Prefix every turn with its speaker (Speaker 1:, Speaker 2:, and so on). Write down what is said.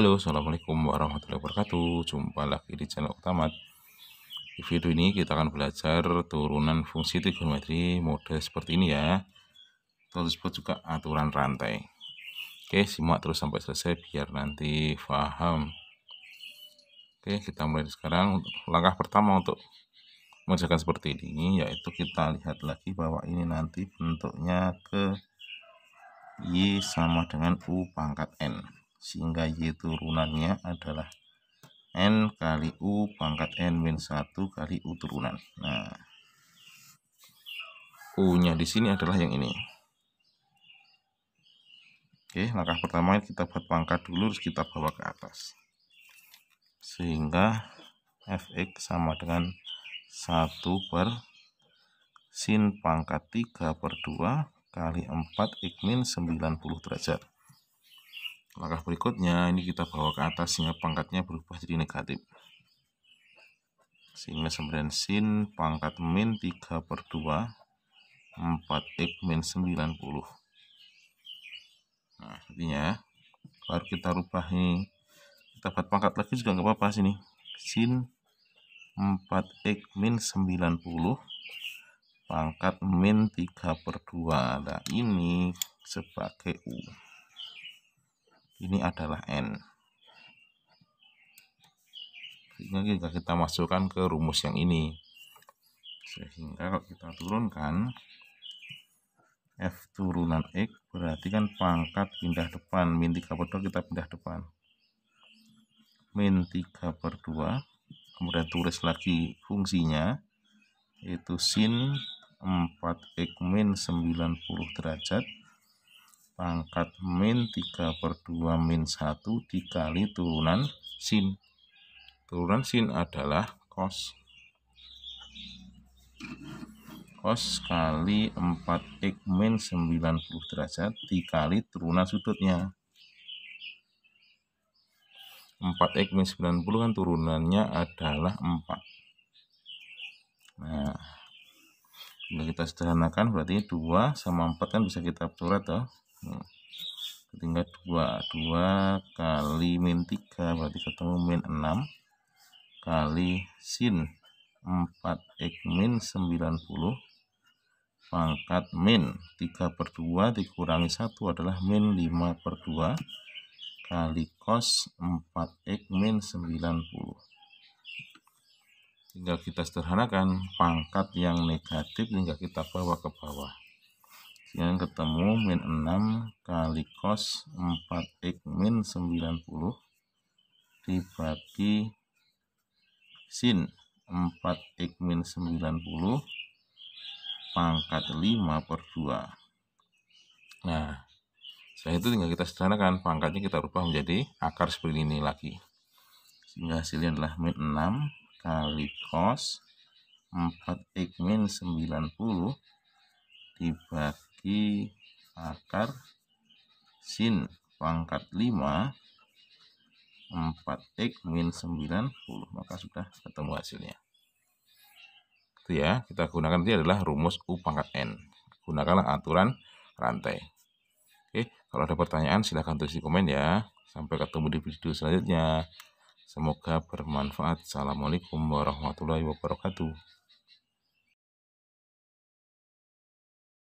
Speaker 1: Halo, Assalamualaikum warahmatullahi wabarakatuh. Jumpa lagi di channel Utamat. Di video ini kita akan belajar turunan fungsi trigonometri mode seperti ini ya. Disebut juga aturan rantai. Oke, simak terus sampai selesai biar nanti paham. Oke, kita mulai sekarang. Langkah pertama untuk mengerjakan seperti ini yaitu kita lihat lagi bahwa ini nanti bentuknya ke Y sama dengan U pangkat N sehingga Y turunannya adalah N kali U pangkat N min 1 kali U turunan. Nah, U-nya di sini adalah yang ini. Oke, langkah pertama kita buat pangkat dulu, terus kita bawa ke atas. Sehingga Fx sama dengan 1 per sin pangkat 3 per 2 kali 4 X min 90 derajat. Langkah berikutnya ini kita bawa ke atas sehingga pangkatnya berubah jadi negatif. Sehingga 9 sin pangkat min 3 per 2 4x min 90. Nah, intinya baru kita rubah ini. Kita buat pangkat lagi juga nggak apa-apa sini. Sin 4x min 90 pangkat min 3 per 2. Nah, ini sebagai U ini adalah N. Sehingga kita, kita masukkan ke rumus yang ini. Sehingga kalau kita turunkan F turunan X berarti kan pangkat pindah depan. Min 3 per 2 kita pindah depan. Min 3 per 2 kemudian tulis lagi fungsinya yaitu sin 4x min 90 derajat pangkat min 3 per 2 min 1 dikali turunan sin. Turunan sin adalah cos. Cos kali 4x min 90 derajat dikali turunan sudutnya. 4x min 90 kan turunannya adalah 4. Nah, kita sederhanakan berarti 2 sama 4 kan bisa kita coret toh tinggal 2 2 kali min 3 berarti ketemu min 6 kali sin. 4x min 90 pangkat min. 3 per 2 dikurangi 1 adalah min 5 per 2 kali cos 4x min 90 tinggal kita sederhanakan pangkat yang negatif tinggal kita bawa ke bawah yang ketemu min 6 kali cos 4x min 90 dibagi sin 4x min 90 pangkat 5 per 2 nah setelah itu tinggal kita sederhanakan pangkatnya kita rubah menjadi akar seperti ini lagi. Sehingga hasilnya adalah min 6 kali cos 4x min 90 dibagi bagi akar. Sin pangkat 5 4x min 90 maka sudah ketemu hasilnya. Itu ya kita gunakan ini adalah rumus U pangkat N. Gunakanlah aturan rantai. Oke kalau ada pertanyaan silahkan tulis di komen ya. Sampai ketemu di video selanjutnya. Semoga bermanfaat. Assalamualaikum warahmatullahi wabarakatuh